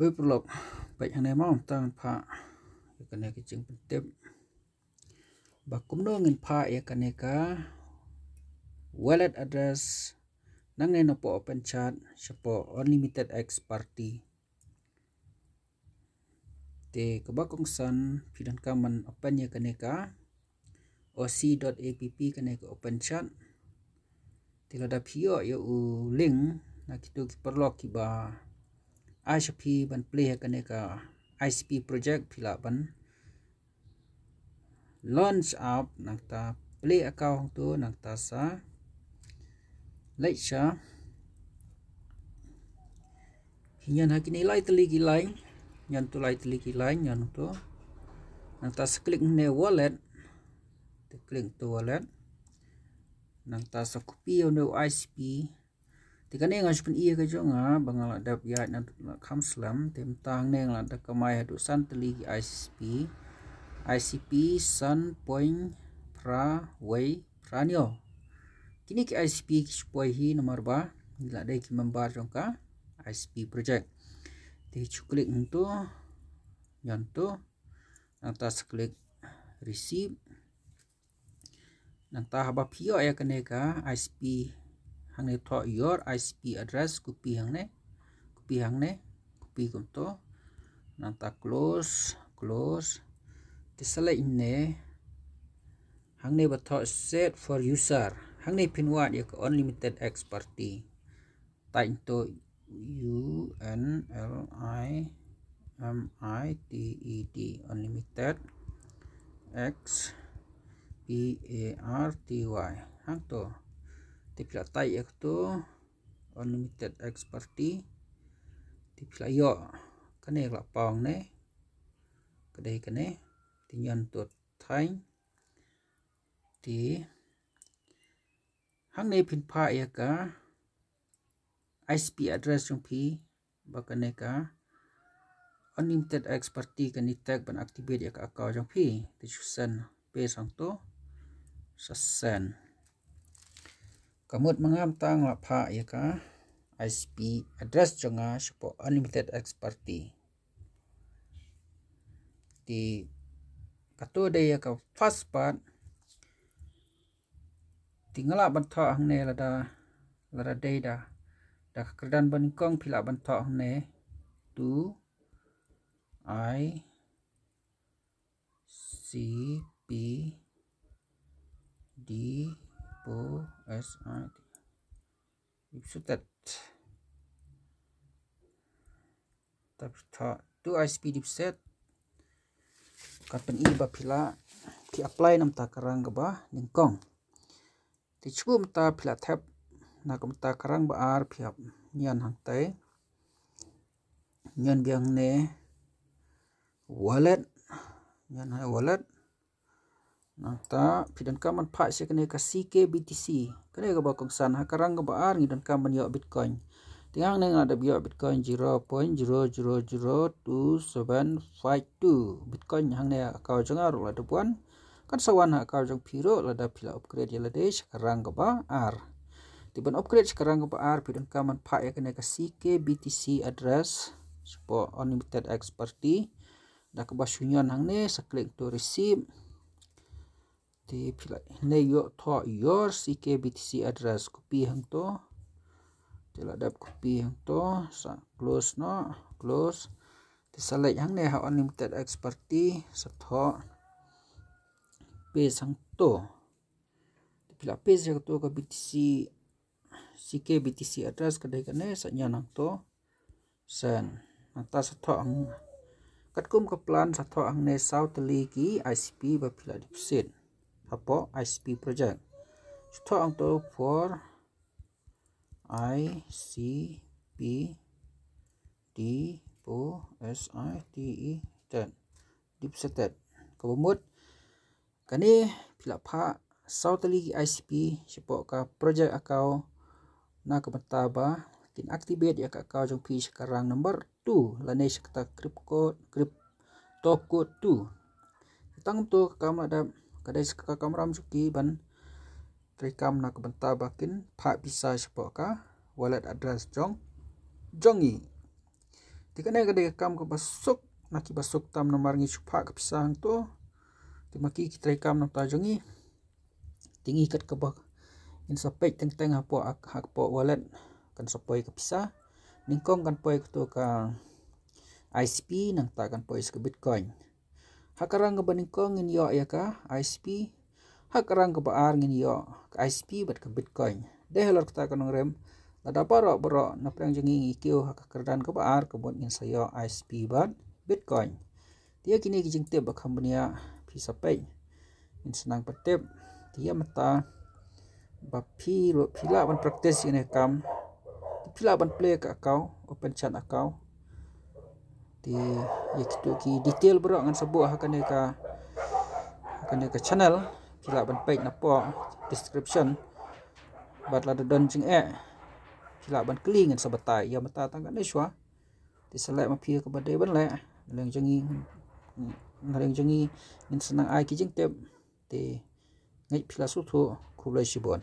Hui perlok baik hanai mau tang pha. Ya kane ke jing pentep ba kumno ngin pha ya kane ka. Wallet address. Nang ne no po open chat shapo unlimited x party. Te kabakong san pidan kaman open ya kane ka. Oc.app kane ka open chat. Tila da pio ya u link na kitu ki perlok ki ba ICP ban play ka ne ka ICP project pila ban. Launch up ta play account tu ta sa. Lai cha hinyan hakin ilai teli gilai nyan tu lai teli gilai nyan tu. Nang ta klik ne wallet. Klik tu wallet. Nang ta sa copy no ICP Tika ni nga shpun iya ka jo nga bangal ada ya na kham slam tem tang ne nga da kamai hadu san tli ki ICP ICP san point pra wei pranyo kini ki ICP ki shpoi hi nomor ba. La dai ki member jong ka ICP project. Ti yan tu nang ta klik receive nang haba pio ya kane ka ICP hang ne to your ISP address copy hang ne copy hang ne copy kum to nang close close ti select ne hang ne ba to set for user. Hang ne pin wa ya unlimited x party. Ta to u n l i m i t e d unlimited x p a r t y. Hang to tipla tai ek tu unlimited experti tipla yo kane la pong ne kade kane tinyan tu thai ti hang ne pin pha ya ka ISP address jong phi ba kane ka unlimited experti kani tag ban activate ya ka account jong phi ti chusan pe sang to send kamut mangam tang la pha ya ka ISP address jonga shupo unlimited experti di kato de ya ka first part. Tingala ban tho hang ne la da la da de da da kerdan ban kong pila ban tho hang ne tu i c p d po s i t. Ipsutat tapi tha tu isp dipset. Kapan i ba phila ki apply nam ta karang ba ningkong. Ti chu ta phila thap na kam ta karang ba ar phiap nyan hang tai. Nyan biang ne wallet. Nyan hai wallet nanta pidan kaman pha se kene ka CK BTC ga ba kong san ha karang ga ba ar ngi dan kaman yo bitcoin. Tingang ne ngada biyo bitcoin 0.000272 bitcoin hang ne ka janga ro la depuan. Kan sawan ha ka jang phiro la da phila upgrade yala de sekarang ga ba ar tiban upgrade sekarang ga ba ar pidan kaman pha ya kene ka CK BTC address spo unlimited expertise. Da ka ba shunyan hang ne sa click to receive ti phila ne yo tho your ckbtc address copy hang to. Ti la copy hang to sa close no close. Ti select hang ne ha unlimited experty sa tho paste hang to. Ti phila paste jak to ka btc ckbtc address ka dai ka ne sa nya nang to. Sen nang ta sa tho ang kat kum ka plan sa tho ang ne south li ki icp ba phila set apo ICP project. Ang to for ICP D po S I T E ten dipsetet kabumut kani pila pha sautali ICP sipo ka project akau na kamata ba kin activate ya ka kau jong pi sekarang number 2 lane sekta crypto crypto code 2 tang tu kamada kadai ska kamram suki ban trikam nak benta bakin pha bisa sepo ka wallet address jong jongi Tika ne gade kam ke basuk naki basuk tam nomor ngi chupa ke pisang tu. Timaki kita kam nam ta jongi. Tingi kat ke bak. In sapek teng teng hapo ak hak po wallet kan sapoi ke pisah. Ningkong kan poi ka ICP nang ta kan poi ke Bitcoin. Hakarang ke baningkong in yo ya ka ICP. Hakarang ke baar ngin yo ke ICP bat ke Bitcoin. Deh lor kita kan rem. Lada barok barok na prang jengi ngi kio hak kerdan ke baar ke buat ngin sayo ISP bat Bitcoin. Dia kini kijing tip bak company pisa pay. In senang petip dia mata bapi ro pila ban practice ini kam. Pila ban play ke kau open chat kau. Di kitu ki detail bro ngan sebuah akan ka akan ka channel. Pila ban page na po description. Bat la don jing e sila ban kling sa bata ya mata tang kan shwa ti selek ma phi ka bade ban le leng jangi ngareng jangi in senang ai ki jing te te ngai phila su thu khu lai shi bon